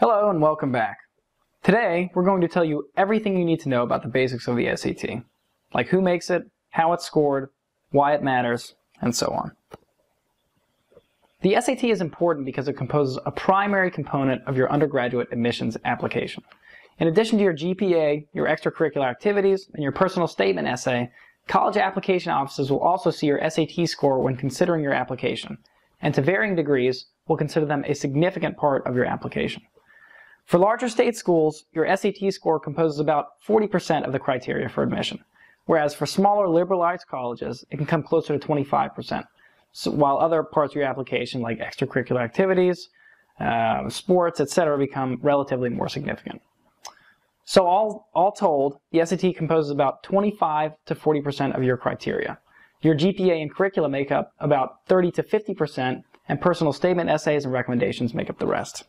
Hello and welcome back. Today, we're going to tell you everything you need to know about the basics of the SAT, like who makes it, how it's scored, why it matters, and so on. The SAT is important because it composes a primary component of your undergraduate admissions application. In addition to your GPA, your extracurricular activities, and your personal statement essay, college application offices will also see your SAT score when considering your application, and to varying degrees, will consider them a significant part of your application. For larger state schools, your SAT score composes about 40% of the criteria for admission, whereas for smaller liberal arts colleges, it can come closer to 25%, so, while other parts of your application, like extracurricular activities, uh, sports, etc., become relatively more significant. So all, all told, the SAT composes about 25 to 40% of your criteria. Your GPA and curricula make up about 30 to 50%, and personal statement essays and recommendations make up the rest.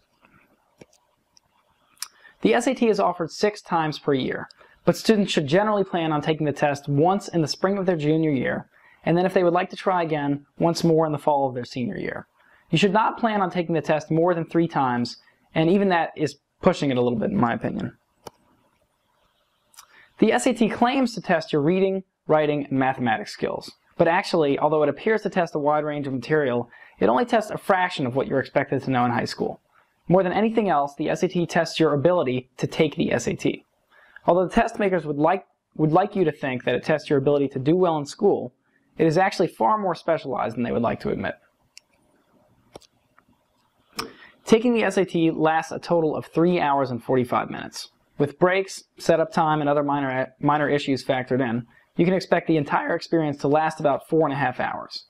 The SAT is offered six times per year, but students should generally plan on taking the test once in the spring of their junior year, and then if they would like to try again, once more in the fall of their senior year. You should not plan on taking the test more than three times, and even that is pushing it a little bit in my opinion. The SAT claims to test your reading, writing, and mathematics skills. But actually, although it appears to test a wide range of material, it only tests a fraction of what you're expected to know in high school. More than anything else, the SAT tests your ability to take the SAT. Although the test makers would like, would like you to think that it tests your ability to do well in school, it is actually far more specialized than they would like to admit. Taking the SAT lasts a total of 3 hours and 45 minutes. With breaks, setup time, and other minor, minor issues factored in, you can expect the entire experience to last about four and a half hours.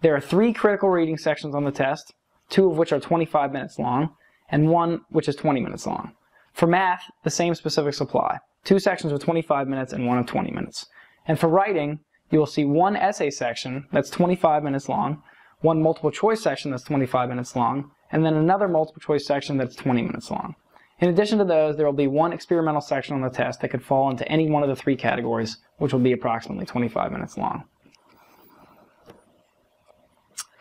There are three critical reading sections on the test, two of which are 25 minutes long, and one which is 20 minutes long. For math, the same specifics apply. Two sections of 25 minutes and one of 20 minutes. And for writing, you will see one essay section that's 25 minutes long, one multiple choice section that's 25 minutes long, and then another multiple choice section that's 20 minutes long. In addition to those, there will be one experimental section on the test that could fall into any one of the three categories, which will be approximately 25 minutes long.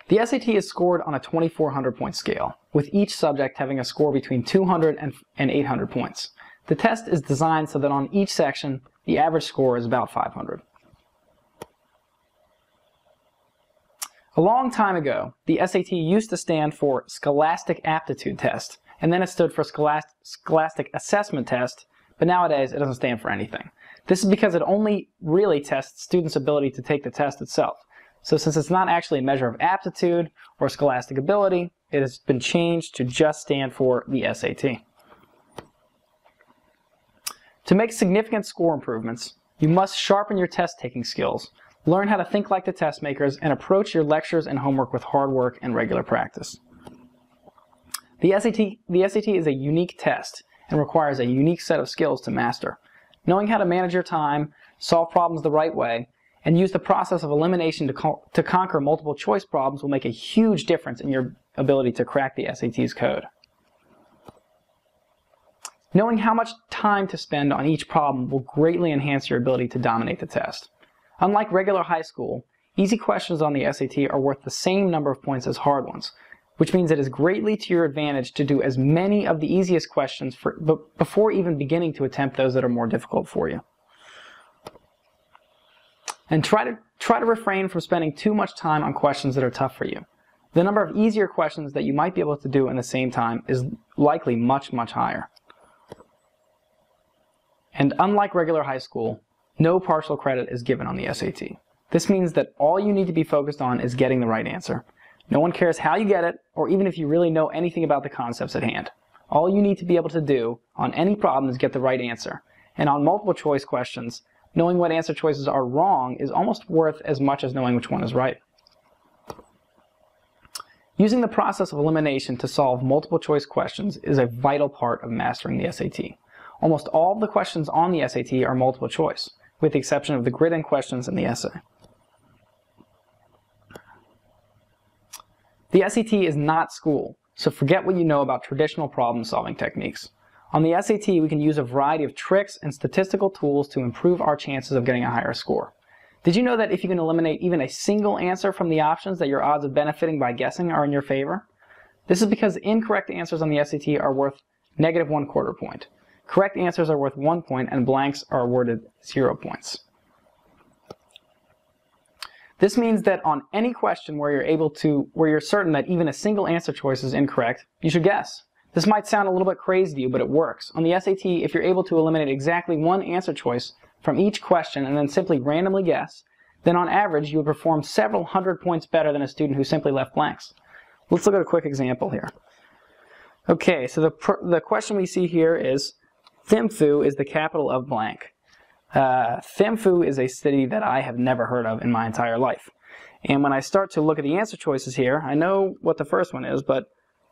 The SAT is scored on a 2400 point scale, with each subject having a score between 200 and 800 points. The test is designed so that on each section, the average score is about 500. A long time ago, the SAT used to stand for Scholastic Aptitude Test, and then it stood for Scholastic Assessment Test, but nowadays it doesn't stand for anything. This is because it only really tests students' ability to take the test itself. So since it's not actually a measure of aptitude or scholastic ability, it has been changed to just stand for the SAT. To make significant score improvements, you must sharpen your test-taking skills, learn how to think like the test makers, and approach your lectures and homework with hard work and regular practice. The SAT, the SAT is a unique test and requires a unique set of skills to master. Knowing how to manage your time, solve problems the right way, and use the process of elimination to, co to conquer multiple choice problems will make a huge difference in your ability to crack the SAT's code. Knowing how much time to spend on each problem will greatly enhance your ability to dominate the test. Unlike regular high school, easy questions on the SAT are worth the same number of points as hard ones, which means it is greatly to your advantage to do as many of the easiest questions for, before even beginning to attempt those that are more difficult for you. And try to, try to refrain from spending too much time on questions that are tough for you. The number of easier questions that you might be able to do in the same time is likely much, much higher. And unlike regular high school, no partial credit is given on the SAT. This means that all you need to be focused on is getting the right answer. No one cares how you get it, or even if you really know anything about the concepts at hand. All you need to be able to do on any problem is get the right answer. And on multiple choice questions, knowing what answer choices are wrong is almost worth as much as knowing which one is right. Using the process of elimination to solve multiple choice questions is a vital part of mastering the SAT. Almost all of the questions on the SAT are multiple choice, with the exception of the grid-in questions in the essay. The SAT is not school, so forget what you know about traditional problem-solving techniques. On the SAT, we can use a variety of tricks and statistical tools to improve our chances of getting a higher score. Did you know that if you can eliminate even a single answer from the options that your odds of benefiting by guessing are in your favor? This is because incorrect answers on the SAT are worth negative one quarter point. Correct answers are worth one point and blanks are awarded zero points. This means that on any question where you're able to, where you're certain that even a single answer choice is incorrect, you should guess. This might sound a little bit crazy to you, but it works. On the SAT, if you're able to eliminate exactly one answer choice from each question and then simply randomly guess, then on average you would perform several hundred points better than a student who simply left blanks. Let's look at a quick example here. Okay, so the, the question we see here is, Thimphu is the capital of blank. Uh, Thimphu is a city that I have never heard of in my entire life. And when I start to look at the answer choices here, I know what the first one is, but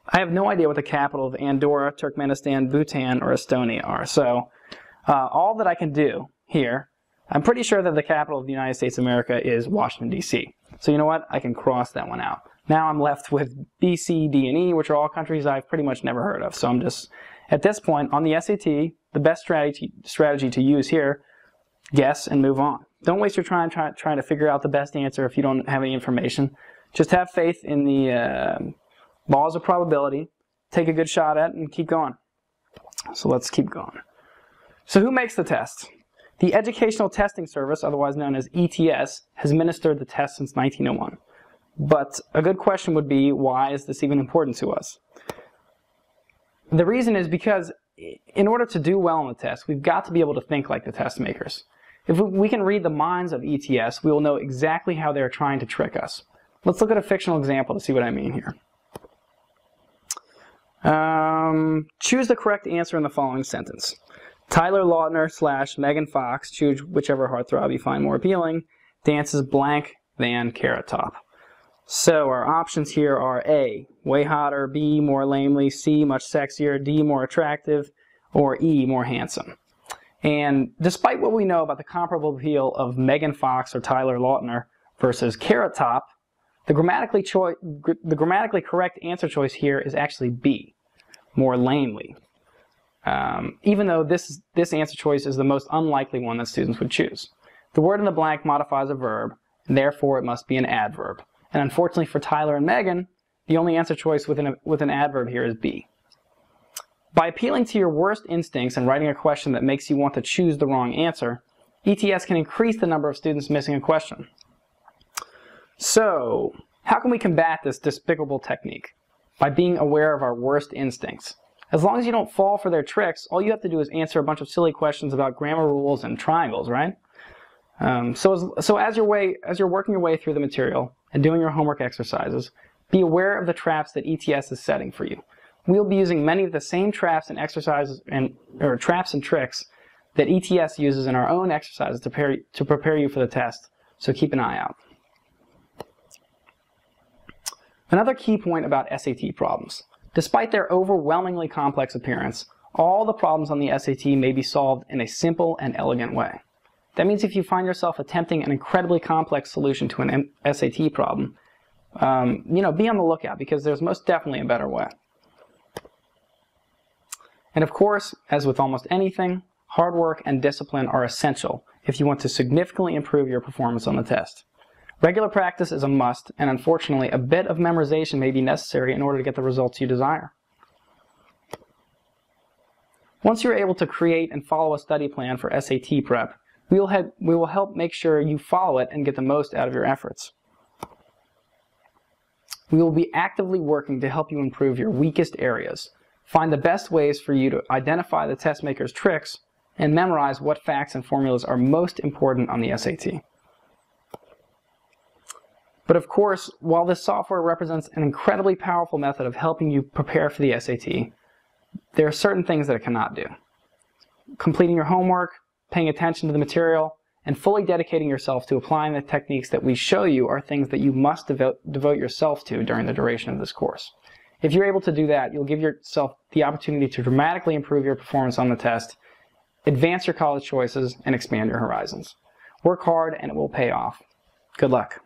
I have no idea what the capital of Andorra, Turkmenistan, Bhutan, or Estonia are. So uh, all that I can do here, I'm pretty sure that the capital of the United States of America is Washington, D.C. So you know what? I can cross that one out. Now I'm left with B, C, D, and E, which are all countries I've pretty much never heard of. So I'm just, at this point, on the SAT, the best strategy, strategy to use here, guess and move on. Don't waste your time try, trying to figure out the best answer if you don't have any information. Just have faith in the uh, laws of probability, take a good shot at and keep going. So let's keep going. So who makes the test? The Educational Testing Service, otherwise known as ETS, has administered the test since 1901. But a good question would be, why is this even important to us? The reason is because in order to do well on the test, we've got to be able to think like the test makers. If we can read the minds of ETS, we will know exactly how they're trying to trick us. Let's look at a fictional example to see what I mean here. Um, choose the correct answer in the following sentence. Tyler Lautner slash Megan Fox, choose whichever heartthrob you find more appealing, dances blank than Carrot Top. So our options here are A, way hotter, B, more lamely, C, much sexier, D, more attractive, or E, more handsome. And despite what we know about the comparable appeal of Megan Fox or Tyler Lautner versus Carrot Top, the grammatically, the grammatically correct answer choice here is actually B, more lamely. Um, even though this, this answer choice is the most unlikely one that students would choose. The word in the blank modifies a verb, therefore it must be an adverb. And unfortunately for Tyler and Megan, the only answer choice with an, with an adverb here is B. By appealing to your worst instincts and writing a question that makes you want to choose the wrong answer, ETS can increase the number of students missing a question. So, how can we combat this despicable technique? By being aware of our worst instincts. As long as you don't fall for their tricks, all you have to do is answer a bunch of silly questions about grammar rules and triangles, right? Um, so, as, so as, your way, as you're working your way through the material, and doing your homework exercises, be aware of the traps that ETS is setting for you. We'll be using many of the same traps and exercises and or traps and tricks that ETS uses in our own exercises to prepare, to prepare you for the test, so keep an eye out. Another key point about SAT problems. Despite their overwhelmingly complex appearance, all the problems on the SAT may be solved in a simple and elegant way. That means if you find yourself attempting an incredibly complex solution to an SAT problem, um, you know, be on the lookout because there's most definitely a better way. And of course, as with almost anything, hard work and discipline are essential if you want to significantly improve your performance on the test. Regular practice is a must, and unfortunately, a bit of memorization may be necessary in order to get the results you desire. Once you're able to create and follow a study plan for SAT prep, we will, we will help make sure you follow it and get the most out of your efforts. We will be actively working to help you improve your weakest areas, find the best ways for you to identify the test maker's tricks, and memorize what facts and formulas are most important on the SAT. But of course, while this software represents an incredibly powerful method of helping you prepare for the SAT, there are certain things that it cannot do. Completing your homework, paying attention to the material, and fully dedicating yourself to applying the techniques that we show you are things that you must devote, devote yourself to during the duration of this course. If you're able to do that, you'll give yourself the opportunity to dramatically improve your performance on the test, advance your college choices, and expand your horizons. Work hard and it will pay off. Good luck.